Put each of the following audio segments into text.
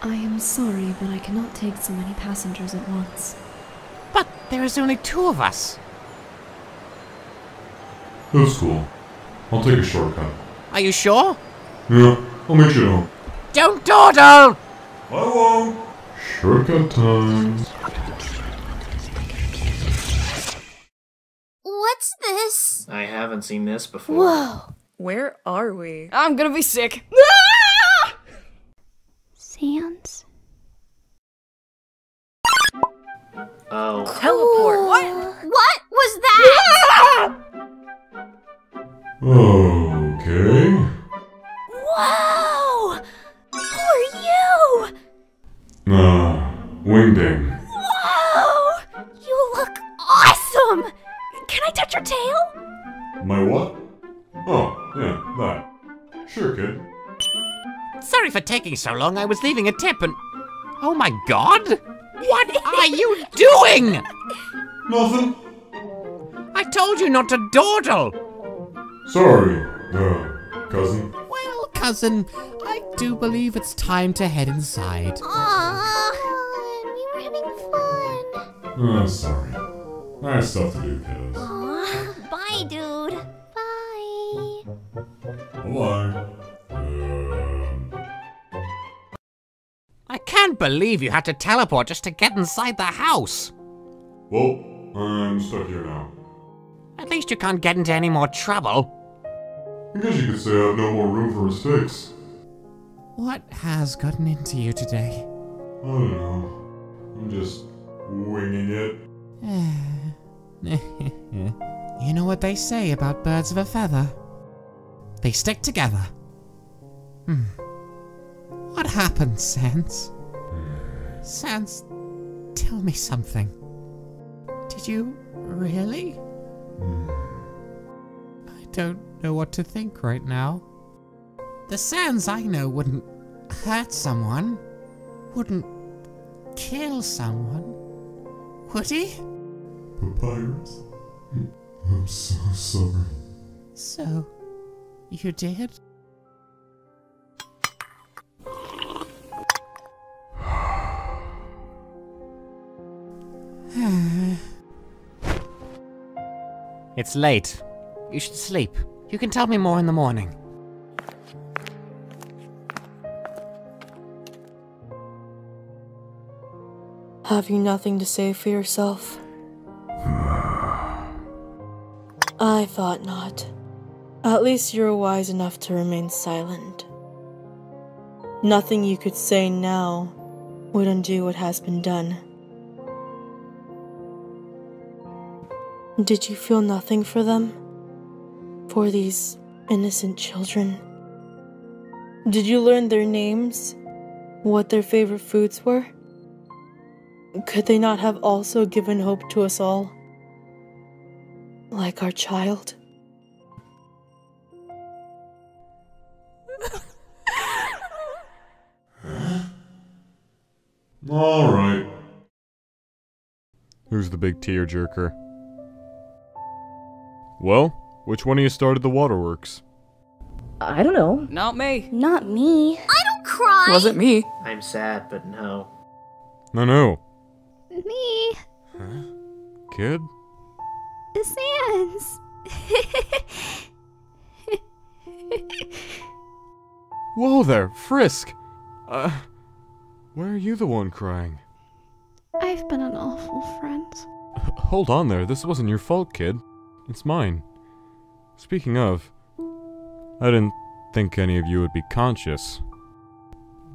I am sorry, but I cannot take so many passengers at once. But there is only two of us. That's cool. I'll take a shortcut. Are you sure? Yeah, I'll meet you at home. Don't dawdle! I won't. Shortcut time. What's this? I haven't seen this before. Whoa. Where are we? I'm gonna be sick. Sans? Oh. Teleport. What? What was that? Okay. Whoa! Who are you? Ah, Wingding. Whoa! You look awesome! Can I touch your tail? My what? Oh, yeah, that. Sure, kid. Sorry for taking so long. I was leaving a tip and. Oh my god! What are you doing? Nothing. I told you not to dawdle! Sorry, uh, cousin. Well, cousin, I do believe it's time to head inside. Aww, we were having fun. Uh, sorry. I have stuff to do, kiddos. Aw, bye, dude. Bye. Bye. Can't believe you had to teleport just to get inside the house. well, I'm stuck here now. At least you can't get into any more trouble. I guess you could say I have no more room for mistakes. What has gotten into you today? I don't know. I'm just winging it. you know what they say about birds of a feather? They stick together. Hmm. What happened, Sans? Sans, tell me something. Did you really? Hmm. I don't know what to think right now. The Sans I know wouldn't hurt someone, wouldn't kill someone, would he? Papyrus? I'm so sorry. So, you did? Hmm. it's late. You should sleep. You can tell me more in the morning. Have you nothing to say for yourself? I thought not. At least you're wise enough to remain silent. Nothing you could say now would undo what has been done. Did you feel nothing for them? For these innocent children? Did you learn their names? What their favorite foods were? Could they not have also given hope to us all? Like our child? Alright. Who's the big tearjerker? Well, which one of you started the waterworks? I don't know. Not me. Not me. I don't cry. Wasn't me. I'm sad, but no. No, no. me. Huh? Kid? The sands. Whoa there, Frisk! Uh, why are you the one crying? I've been an awful friend. Hold on there, this wasn't your fault, kid. It's mine. Speaking of, I didn't think any of you would be conscious.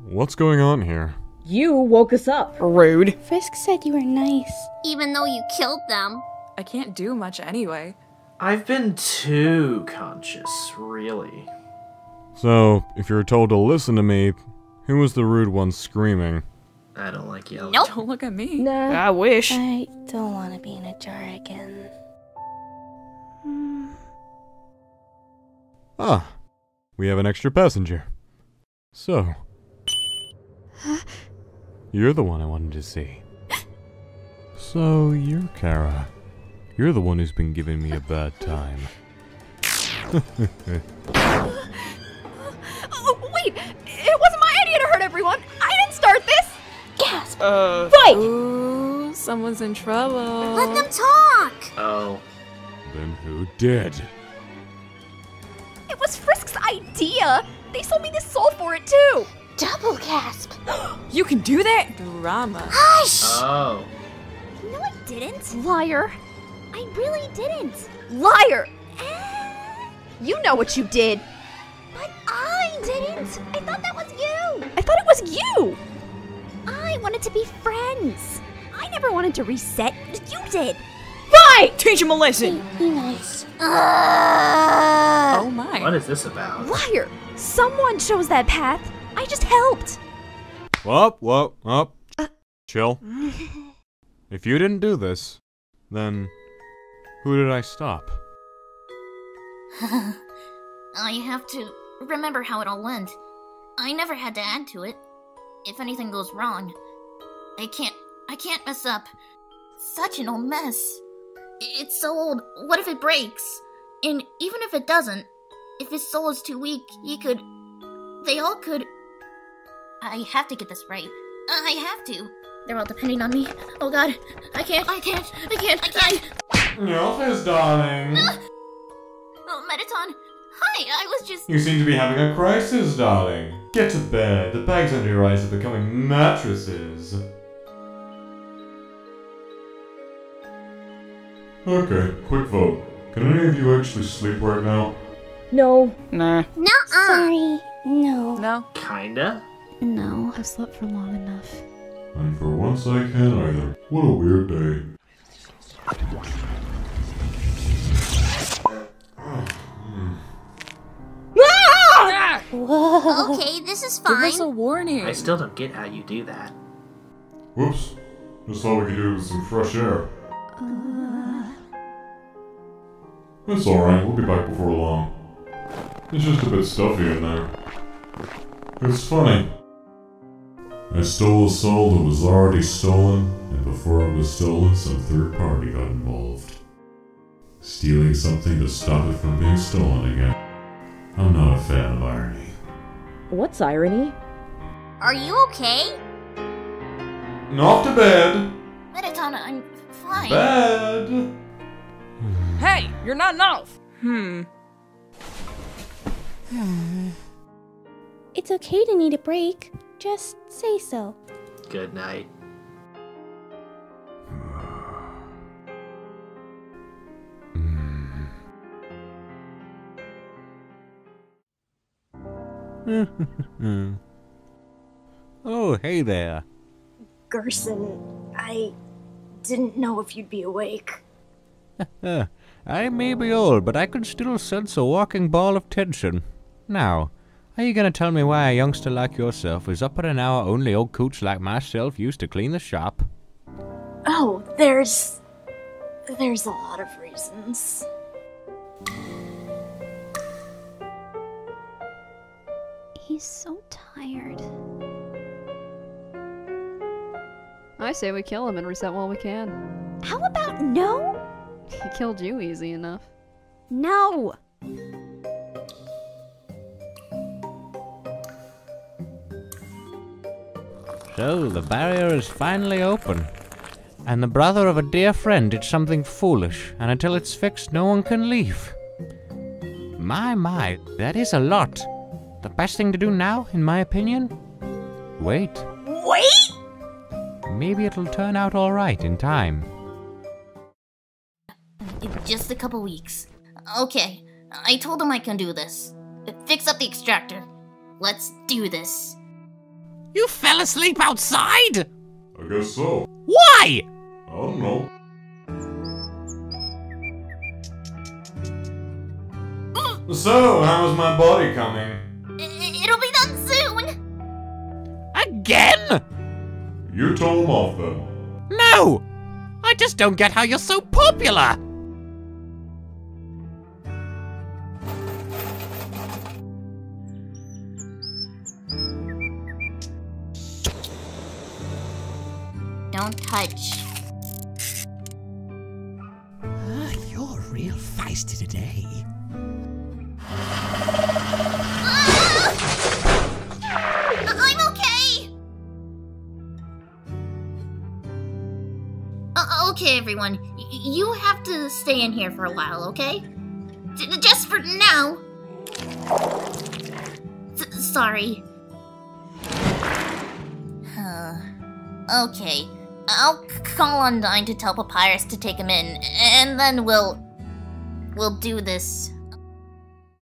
What's going on here? You woke us up. Rude. Frisk said you were nice. Even though you killed them. I can't do much anyway. I've been too conscious, really. So, if you're told to listen to me, who was the rude one screaming? I don't like yelling. Nope. Don't look at me. Nah. I wish. I don't want to be in a jar again. Ah, we have an extra passenger. So, you're the one I wanted to see. So, you're Chara. You're the one who's been giving me a bad time. Oh, wait! It wasn't my idea to hurt everyone! I didn't start this. Uh. Fight! Ooh, someone's in trouble. Let them talk! Oh. Then who did? It was Frisk's idea! They sold me this soul for it too! Double gasp! You can do that? Drama. Hush! Oh. No, I didn't. Liar. I really didn't. Liar! Eh, you know what you did. But I didn't. I thought that was you. I thought it was you. I wanted to be friends. I never wanted to reset. You did. Fight! Teach him a lesson. Be nice. Uh, Oh my. What is this about? Liar! Someone chose that path. I just helped. Whoop, whoop, whoop. Chill. If you didn't do this, then who did I stop? I have to remember how it all went. I never had to add to it. If anything goes wrong, I can't. I can't mess up. Such an old mess. It's so old. What if it breaks? And even if it doesn't, if his soul is too weak, he could. They all could. I have to get this right. Uh, I have to. They're all depending on me. Oh god. I can't. I can't. I can't. I can't. Your office, darling. Ah! Oh, Mettaton. Hi, I was just. You seem to be having a crisis, darling. Get to bed. The bags under your eyes are becoming mattresses. Okay, quick vote. Can any of you actually sleep right now? No. Nah. Nuh-uh. Sorry. No. No. Kinda? No, I've slept for long enough. And for once I can't either. What a weird day. Ah! Okay, this is Give us fine. a warning. I still don't get how you do that. Whoops. Just thought we could do with some fresh air. Uh, It's alright, we'll be back before long. It's just a bit stuffy in there. It's funny. I stole a soul that was already stolen, and before it was stolen, some third party got involved. Stealing something to stop it from being stolen again. I'm not a fan of irony. What's irony? Are you okay? Not to bed! Mettaton, I'm fine. Bed! Hey, you're not enough. Hmm. It's okay to need a break. Just say so. Good night. oh, hey there. Gerson, I didn't know if you'd be awake. I may be old, but I can still sense a walking ball of tension. Now, are you gonna tell me why a youngster like yourself is up at an hour only old coots like myself used to clean the shop? Oh, there's. There's a lot of reasons. He's so tired. I say we kill him and reset while we can. How about no? He killed you easy enough. No. So, the barrier is finally open. And the brother of a dear friend did something foolish, and until it's fixed, no one can leave. My, my, that is a lot. The best thing to do now, in my opinion? Wait. Wait! Maybe it'll turn out alright in time. In just a couple weeks. Okay, I told him I can do this. Fix up the extractor. Let's do this. You fell asleep outside? I guess so. Why? I don't know. So, how's my body coming? It'll be done soon! Again? You told him off then. No! I just don't get how you're so popular! Don't touch. Ah, you're real feisty today. Okay! Uh, okay, everyone. Y- you have to stay in here for a while, okay? Just for now. S- sorry. Okay. I'll call on Undyne to tell Papyrus to take him in, and then we'll. We'll do this